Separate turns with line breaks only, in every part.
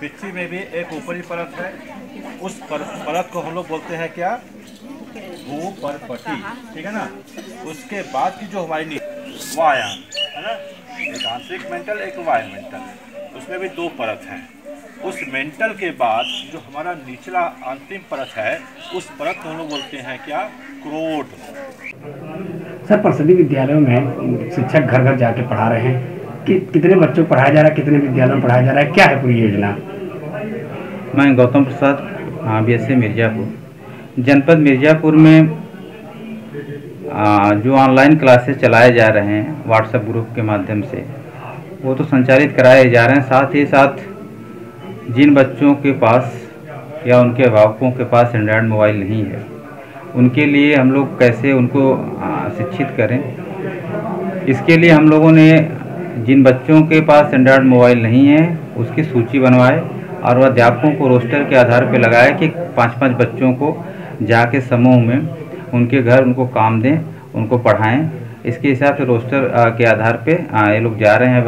पृथ्वी में भी एक ऊपरी परत है। उस पर, परत को हम लोग बोलते हैं क्या? भू परपटी ठीक है ना? उसके बाद की जो हमारी वायाम है ना? एक आंतरिक मेंटल एक वायरमेंटल उसमें भी दो परत हैं। उस मेंटल के बाद जो हमारा निचला अंतिम परत है उस परत को हम लोग बोलते हैं क्या? क्रोध।
सर परिषदीय विद्यालयों में शिक्षक घर घर जाके पढ़ा रहे हैं। कि कितने बच्चों को पढ़ाया जा रहा है कितने विद्यालयों में पढ़ाया जा रहा है क्या है पूरी योजना?
मैं गौतम प्रसाद हाँ बी एस मिर्ज़ापुर। जनपद मिर्ज़ापुर में आ, जो ऑनलाइन क्लासेस चलाए जा रहे हैं व्हाट्सएप ग्रुप के माध्यम से वो तो संचालित कराए जा रहे हैं। साथ ही साथ जिन बच्चों के पास या उनके अभिभावकों के पास एंड्रॉयड मोबाइल नहीं है उनके लिए हम लोग कैसे उनको शिक्षित करें? इसके लिए हम लोगों ने जिन बच्चों के पास एंड्रॉयड मोबाइल नहीं है उसकी सूची बनवाए और वह अध्यापकों को रोस्टर के आधार पर लगाए कि पाँच पाँच बच्चों को जाके समूह में उनके घर उनको काम दें उनको पढ़ाएँ। इसके हिसाब से रोस्टर के आधार पे ये लोग जा रहे हैं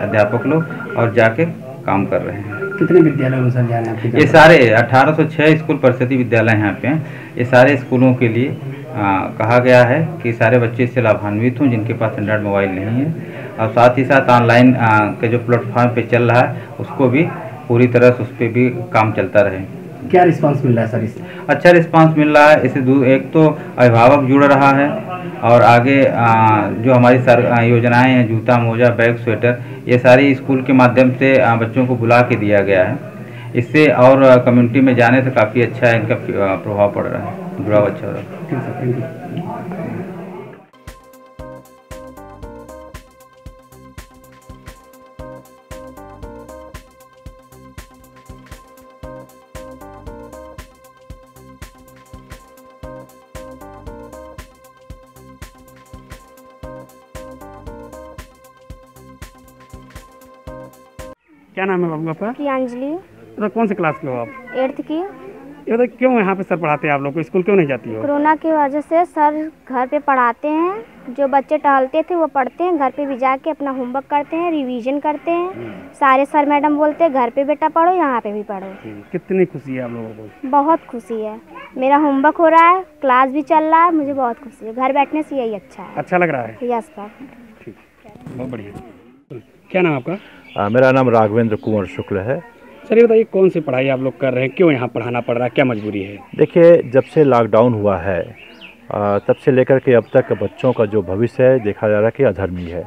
अध्यापक लोग और जाके काम कर रहे हैं।
कितने विद्यालय में सर जा रहे हैं
ये सारे 1806 स्कूल परिषदीय विद्यालय यहाँ पे। हैं ये सारे स्कूलों के लिए आ, कहा गया है कि सारे बच्चे इससे लाभान्वित हों जिनके पास एंड्रॉयड मोबाइल नहीं है। और साथ ही साथ ऑनलाइन के जो प्लेटफॉर्म पे चल रहा है उसको भी पूरी तरह से उस पर भी काम चलता रहे।
क्या रिस्पांस मिल रहा है सर इससे?
अच्छा रिस्पांस मिल रहा है इसे एक तो अभिभावक जुड़ रहा है और आगे आ, जो हमारी सर योजनाएँ हैं जूता मोजा बैग स्वेटर ये सारी स्कूल के माध्यम से बच्चों को बुला के दिया गया है। इससे और कम्युनिटी में जाने से काफ़ी अच्छा है इनका प्रभाव पड़ रहा है। जुड़ाव अच्छा हो रहा है।
क्या नाम है बाबू आपका?
प्रियांजलि।
तो कौन से क्लास के हो आप?
एट्थ की।
ये बताइए क्यों यहाँ पे सर पढ़ाते हैं आप लोग? को स्कूल क्यों नहीं जाती हो?
कोरोना की वजह से सर घर पे पढ़ाते हैं जो बच्चे टहलते थे वो पढ़ते हैं घर पे भी जाके अपना होमवर्क करते हैं रिवीजन करते हैं। सारे सर मैडम बोलते हैं घर पे बेटा पढ़ो यहाँ पे भी पढ़ो।
कितनी खुशी है आप लोगों को।
बहुत खुशी है। मेरा होमवर्क हो रहा है क्लास भी चल रहा है मुझे बहुत खुशी है। घर बैठने से यही अच्छा है।
अच्छा लग रहा है?
यस सर
ठीक। बहुत बढ़िया। क्या नाम आपका?
आ, मेरा नाम राघवेंद्र कुंवर शुक्ल है।
सर ये बताइए कौन सी पढ़ाई आप लोग कर रहे हैं? क्यों यहाँ पढ़ाना पड़ रहा है? क्या मजबूरी है?
देखिए जब से लॉकडाउन हुआ है आ, तब से लेकर के अब तक बच्चों का जो भविष्य है देखा जा रहा है कि अधर्मी है।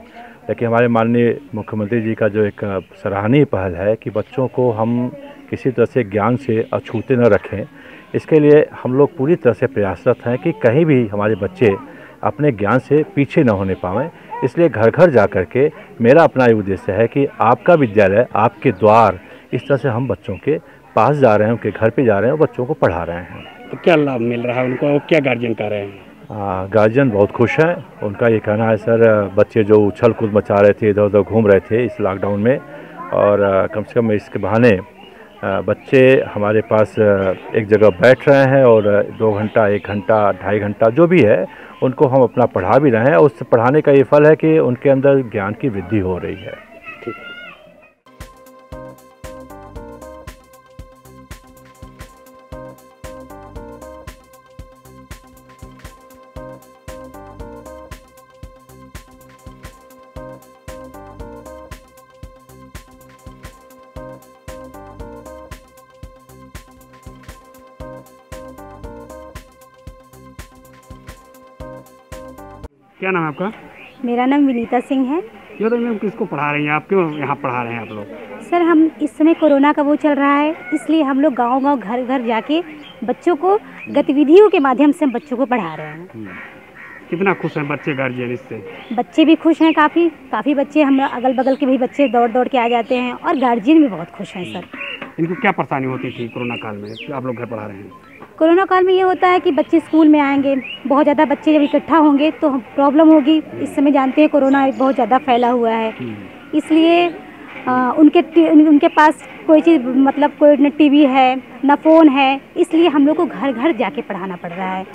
लेकिन हमारे माननीय मुख्यमंत्री जी का जो एक सराहनीय पहल है कि बच्चों को हम किसी तरह से ज्ञान से अछूते न रखें। इसके लिए हम लोग पूरी तरह से प्रयासरत हैं कि कहीं भी हमारे बच्चे अपने ज्ञान से पीछे न होने पाएँ। इसलिए घर घर जा कर के मेरा अपना ये उद्देश्य है कि आपका विद्यालय आपके द्वार इस तरह से हम बच्चों के पास जा रहे हैं उनके घर पे जा रहे हैं और बच्चों को पढ़ा रहे हैं।
तो क्या लाभ मिल रहा है उनको और क्या गार्जियन कर रहे हैं?
गार्जियन बहुत खुश हैं। उनका ये कहना है सर बच्चे जो उछल कूद मचा रहे थे इधर उधर घूम रहे थे इस लॉकडाउन में और कम से कम इसके बहाने बच्चे हमारे पास एक जगह बैठ रहे हैं और दो घंटा, एक घंटा, ढाई घंटा जो भी है, उनको हम अपना पढ़ा भी रहे हैं। उस पढ़ाने का ये फल है कि उनके अंदर ज्ञान की वृद्धि हो रही है।
क्या नाम है आपका?
मेरा नाम विनीता सिंह है।
ये बताइए मैम किसको पढ़ा रही हैं आप? क्यों यहाँ पढ़ा रहे हैं आप लोग?
सर हम इस समय कोरोना का वो चल रहा है इसलिए हम लोग गाँव गाँव घर घर जाके बच्चों को गतिविधियों के माध्यम से हम बच्चों को पढ़ा रहे हैं।
कितना खुश हैं बच्चे गार्जियन इससे?
बच्चे भी खुश हैं काफ़ी काफ़ी बच्चे हम अगल बगल के भी बच्चे दौड़ दौड़ के आ जाते हैं और गार्जियन भी बहुत खुश हैं सर।
इनको क्या परेशानी होती थी कोरोना काल में? आप लोग घर पढ़ा रहे हैं।
कोरोना काल में ये होता है कि बच्चे स्कूल में आएँगे बहुत ज़्यादा बच्चे जब इकट्ठा होंगे तो प्रॉब्लम होगी। इस समय जानते हैं कोरोना बहुत ज़्यादा फैला हुआ है। हम्म। इसलिए आ, उनके उनके पास कोई चीज़ मतलब कोई न टीवी है न फ़ोन है इसलिए हम लोग को घर घर जाके पढ़ाना पड़ रहा है।